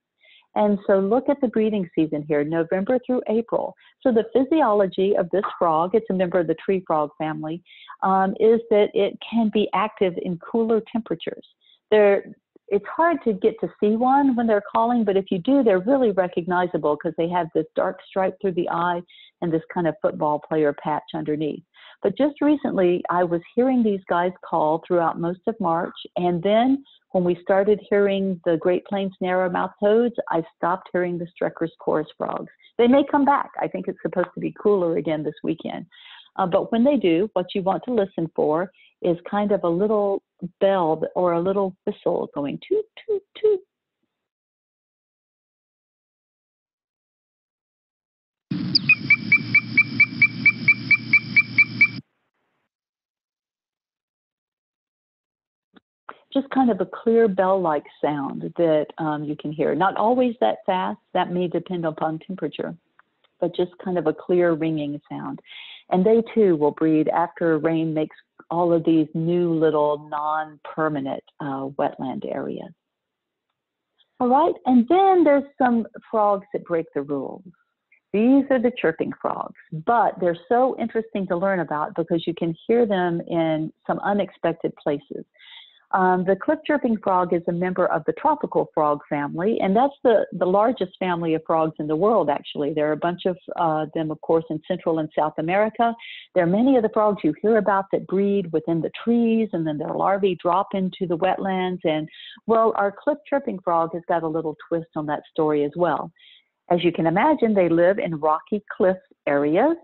And so look at the breeding season here, November through April. So the physiology of this frog, it's a member of the tree frog family, um, is that it can be active in cooler temperatures. They're, it's hard to get to see one when they're calling, but if you do, they're really recognizable because they have this dark stripe through the eye and this kind of football player patch underneath. But just recently, I was hearing these guys call throughout most of March, and then when we started hearing the Great Plains narrowmouth toads, I stopped hearing the Strecker's chorus frogs. They may come back. I think it's supposed to be cooler again this weekend. Uh, but when they do, what you want to listen for is kind of a little bell or a little whistle going toot, toot, toot. just kind of a clear bell-like sound that um, you can hear. Not always that fast, that may depend upon temperature, but just kind of a clear ringing sound. And they too will breed after rain makes all of these new little non-permanent uh, wetland areas. All right, and then there's some frogs that break the rules. These are the chirping frogs, but they're so interesting to learn about because you can hear them in some unexpected places. Um, the cliff chirping frog is a member of the tropical frog family, and that's the, the largest family of frogs in the world, actually. There are a bunch of uh, them, of course, in Central and South America. There are many of the frogs you hear about that breed within the trees, and then their larvae drop into the wetlands. And, well, our cliff chirping frog has got a little twist on that story as well. As you can imagine, they live in rocky cliff areas,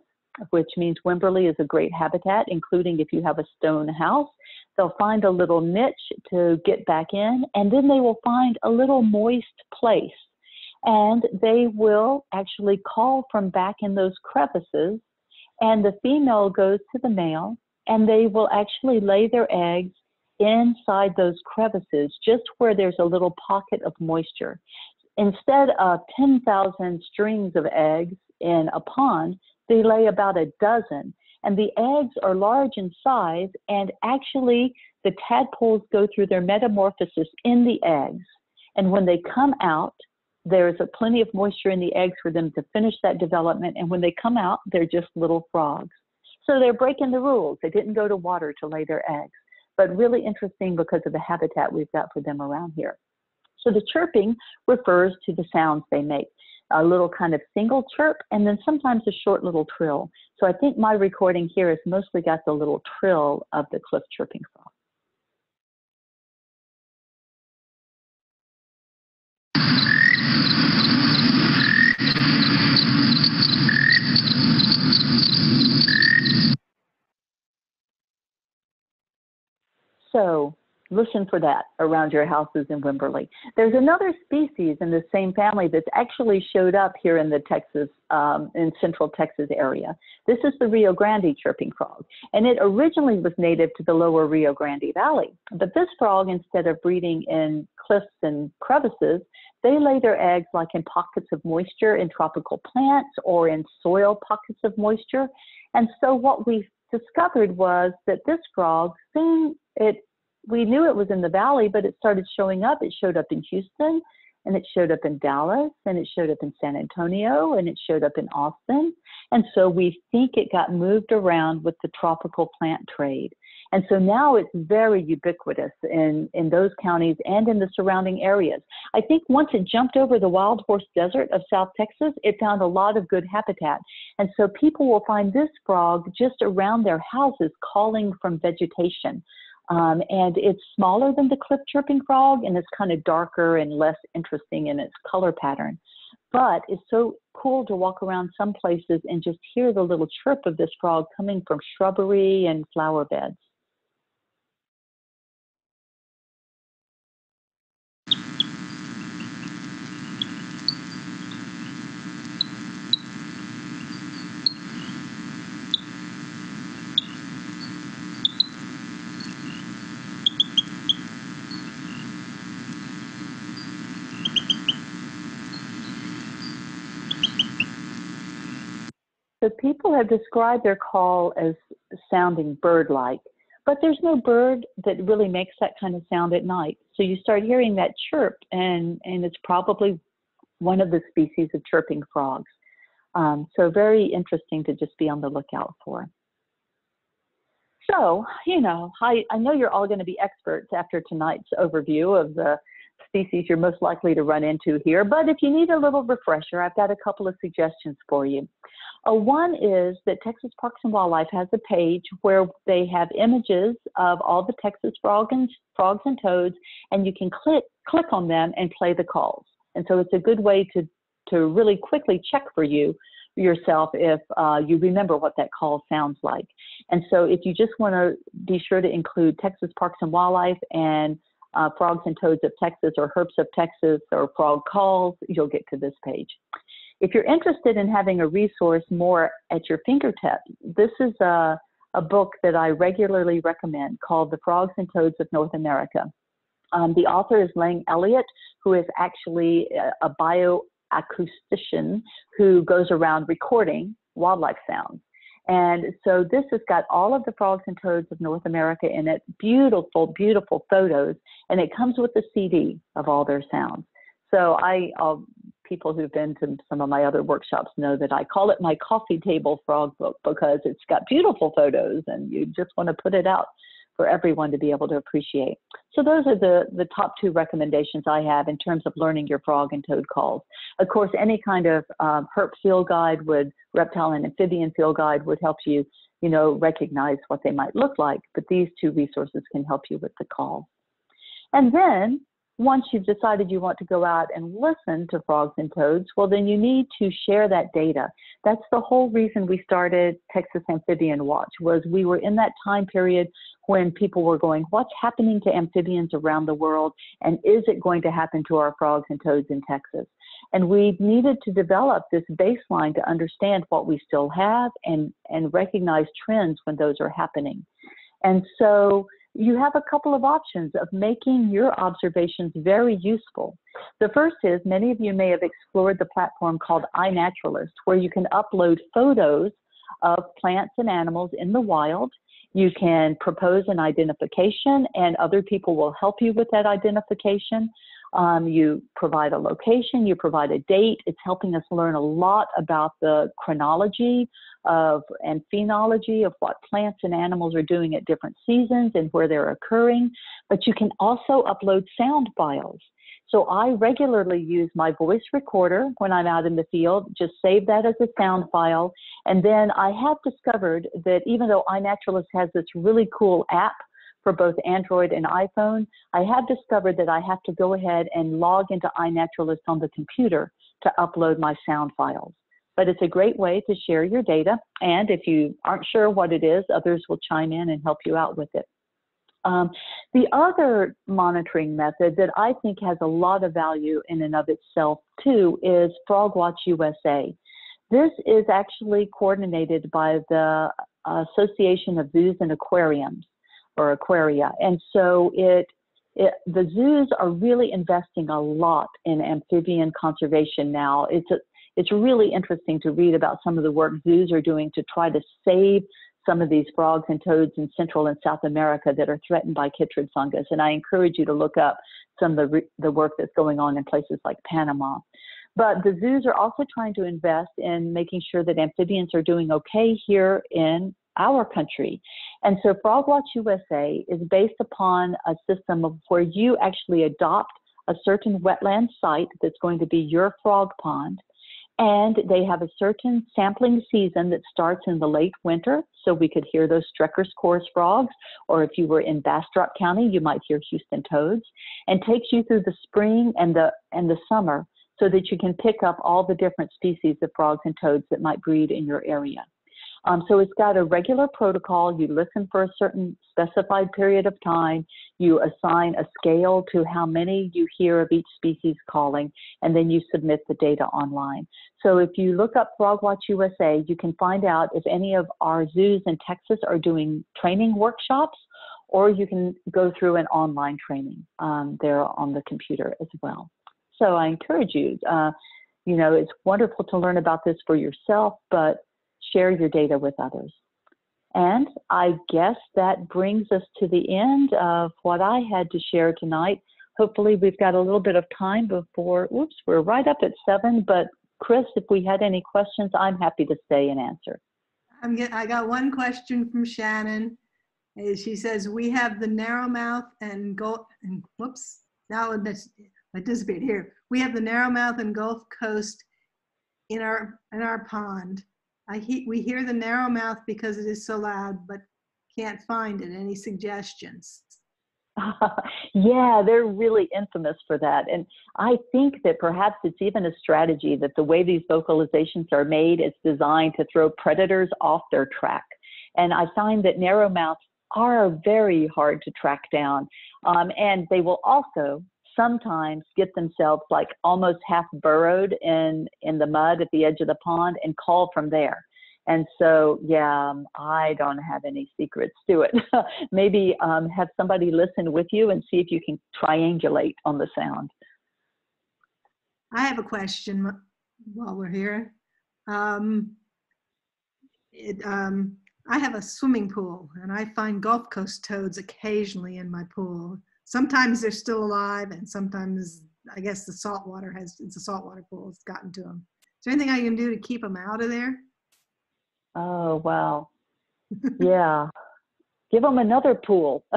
which means Wimberley is a great habitat, including if you have a stone house. They'll find a little niche to get back in, and then they will find a little moist place. And they will actually call from back in those crevices, and the female goes to the male, and they will actually lay their eggs inside those crevices, just where there's a little pocket of moisture. Instead of 10,000 strings of eggs in a pond, they lay about a dozen and the eggs are large in size and actually the tadpoles go through their metamorphosis in the eggs. And when they come out there's a plenty of moisture in the eggs for them to finish that development and when they come out they're just little frogs. So they're breaking the rules. They didn't go to water to lay their eggs but really interesting because of the habitat we've got for them around here. So the chirping refers to the sounds they make a little kind of single chirp, and then sometimes a short little trill. So I think my recording here has mostly got the little trill of the cliff chirping frog. So Listen for that around your houses in Wimberley. There's another species in the same family that's actually showed up here in the Texas, um, in central Texas area. This is the Rio Grande chirping frog, and it originally was native to the lower Rio Grande Valley. But this frog, instead of breeding in cliffs and crevices, they lay their eggs like in pockets of moisture in tropical plants or in soil pockets of moisture. And so what we discovered was that this frog soon it we knew it was in the valley, but it started showing up. It showed up in Houston, and it showed up in Dallas, and it showed up in San Antonio, and it showed up in Austin. And so we think it got moved around with the tropical plant trade. And so now it's very ubiquitous in, in those counties and in the surrounding areas. I think once it jumped over the wild horse desert of South Texas, it found a lot of good habitat. And so people will find this frog just around their houses calling from vegetation. Um, and it's smaller than the cliff chirping frog and it's kind of darker and less interesting in its color pattern. But it's so cool to walk around some places and just hear the little chirp of this frog coming from shrubbery and flower beds. So people have described their call as sounding bird-like, but there's no bird that really makes that kind of sound at night. So you start hearing that chirp, and, and it's probably one of the species of chirping frogs. Um, so very interesting to just be on the lookout for. So, you know, I, I know you're all going to be experts after tonight's overview of the species you're most likely to run into here, but if you need a little refresher, I've got a couple of suggestions for you. Uh, one is that Texas Parks and Wildlife has a page where they have images of all the Texas frogs and, frogs and toads, and you can click, click on them and play the calls. And so it's a good way to, to really quickly check for you yourself if uh, you remember what that call sounds like. And so if you just want to be sure to include Texas Parks and Wildlife and uh, Frogs and Toads of Texas or Herps of Texas or Frog Calls, you'll get to this page. If you're interested in having a resource more at your fingertip, this is a, a book that I regularly recommend called The Frogs and Toads of North America. Um, the author is Lang Elliott, who is actually a, a bioacoustician who goes around recording wildlife sounds. And so this has got all of the frogs and toads of North America in it, beautiful, beautiful photos, and it comes with a CD of all their sounds. So I, uh, people who've been to some of my other workshops know that I call it my coffee table frog book because it's got beautiful photos and you just want to put it out for everyone to be able to appreciate. So those are the, the top two recommendations I have in terms of learning your frog and toad calls. Of course, any kind of uh, herp field guide would, reptile and amphibian field guide would help you, you know, recognize what they might look like, but these two resources can help you with the call. And then once you've decided you want to go out and listen to frogs and toads, well, then you need to share that data. That's the whole reason we started Texas Amphibian Watch was we were in that time period when people were going, what's happening to amphibians around the world? And is it going to happen to our frogs and toads in Texas? And we needed to develop this baseline to understand what we still have and, and recognize trends when those are happening. And so you have a couple of options of making your observations very useful. The first is many of you may have explored the platform called iNaturalist, where you can upload photos of plants and animals in the wild. You can propose an identification, and other people will help you with that identification. Um, you provide a location, you provide a date. It's helping us learn a lot about the chronology of and phenology of what plants and animals are doing at different seasons and where they're occurring. But you can also upload sound files. So I regularly use my voice recorder when I'm out in the field, just save that as a sound file. And then I have discovered that even though iNaturalist has this really cool app for both Android and iPhone, I have discovered that I have to go ahead and log into iNaturalist on the computer to upload my sound files. But it's a great way to share your data. And if you aren't sure what it is, others will chime in and help you out with it. Um, the other monitoring method that I think has a lot of value in and of itself too is FrogWatch USA. This is actually coordinated by the Association of Zoos and Aquariums or aquaria. And so it, it, the zoos are really investing a lot in amphibian conservation now. It's a, it's really interesting to read about some of the work zoos are doing to try to save some of these frogs and toads in Central and South America that are threatened by chytrid fungus. And I encourage you to look up some of the, the work that's going on in places like Panama. But the zoos are also trying to invest in making sure that amphibians are doing okay here in our country. And so FrogWatch USA is based upon a system of where you actually adopt a certain wetland site that's going to be your frog pond. And they have a certain sampling season that starts in the late winter, so we could hear those Strecker's chorus frogs, or if you were in Bastrop County, you might hear Houston toads, and takes you through the spring and the and the summer, so that you can pick up all the different species of frogs and toads that might breed in your area. Um, so it's got a regular protocol. You listen for a certain specified period of time. You assign a scale to how many you hear of each species calling, and then you submit the data online. So if you look up FrogWatch USA, you can find out if any of our zoos in Texas are doing training workshops, or you can go through an online training um, there on the computer as well. So I encourage you. Uh, you know, it's wonderful to learn about this for yourself, but share your data with others. And I guess that brings us to the end of what I had to share tonight. Hopefully, we've got a little bit of time before, oops, we're right up at seven. But Chris, if we had any questions, I'm happy to stay and answer. I'm get, I got one question from Shannon. Uh, She says, we have the narrow mouth and Gulf, and whoops, now it disappeared here. We have the narrow mouth and Gulf Coast in our, in our pond. I he, we hear the narrow mouth because it is so loud, but can't find it. Any suggestions? yeah, they're really infamous for that. And I think that perhaps it's even a strategy that the way these vocalizations are made is designed to throw predators off their track. And I find that narrow mouths are very hard to track down. Um, and they will also sometimes get themselves like almost half burrowed in, in the mud at the edge of the pond and call from there. And so, yeah, um, I don't have any secrets to it. Maybe um, have somebody listen with you and see if you can triangulate on the sound. I have a question while we're here. Um, it, um, I have a swimming pool and I find Gulf Coast toads occasionally in my pool. Sometimes they're still alive and sometimes I guess the salt water has, it's a saltwater pool, it's gotten to them. Is there anything I can do to keep them out of there? Oh, wow. yeah. Give them another pool.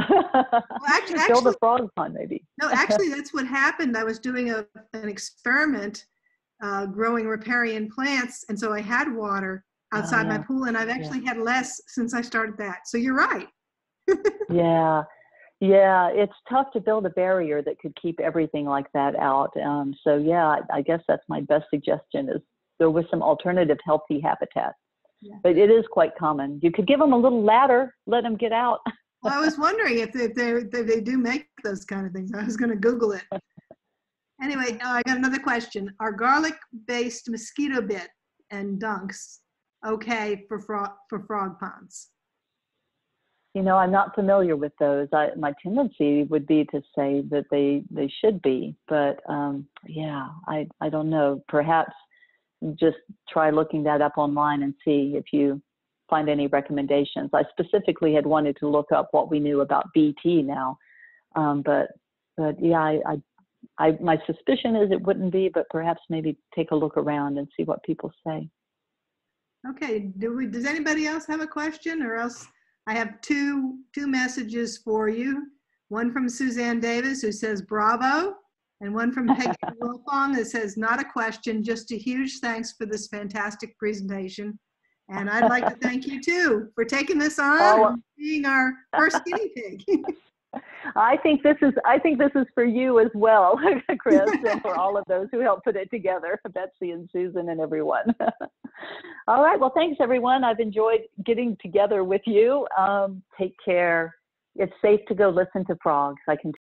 actually- Build a frog pond, maybe. No, actually, that's what happened. I was doing a, an experiment uh, growing riparian plants, and so I had water outside my yeah. pool, and I've actually had less since I started that. So you're right. Yeah. Yeah, it's tough to build a barrier that could keep everything like that out. Um, so yeah, I, I guess that's my best suggestion is go with some alternative healthy habitat. Yeah. But it is quite common. You could give them a little ladder, let them get out. Well, I was wondering if they, if they, if they do make those kind of things. I was going to Google it. Anyway, uh, I got another question. Are garlic-based mosquito bit and dunks okay for frog for frog ponds? You know, I'm not familiar with those. I, my tendency would be to say that they they should be, but um, yeah, I I don't know. Perhaps just try looking that up online and see if you find any recommendations. I specifically had wanted to look up what we knew about BT now, um, but but yeah, I, I I my suspicion is it wouldn't be, but perhaps maybe take a look around and see what people say. Okay, do we, does anybody else have a question or else I have two, two messages for you. One from Suzanne Davis who says bravo and one from Peggy Wilfong that says not a question, just a huge thanks for this fantastic presentation. And I'd like to thank you too for taking this on Oh. and being our first guinea pig. I think this is I think this is for you as well, Chris, and for all of those who helped put it together, Betsy and Susan and everyone. all right, well, thanks everyone. I've enjoyed getting together with you. Um, take care. It's safe to go listen to frogs. I can